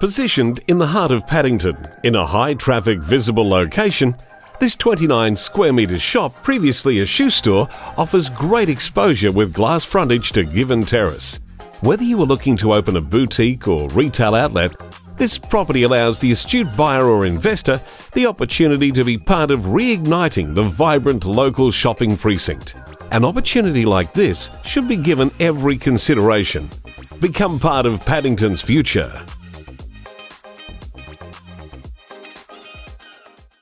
Positioned in the heart of Paddington, in a high traffic visible location, this 29 square metre shop, previously a shoe store, offers great exposure with glass frontage to Given Terrace. Whether you are looking to open a boutique or retail outlet, this property allows the astute buyer or investor the opportunity to be part of reigniting the vibrant local shopping precinct. An opportunity like this should be given every consideration. Become part of Paddington's future.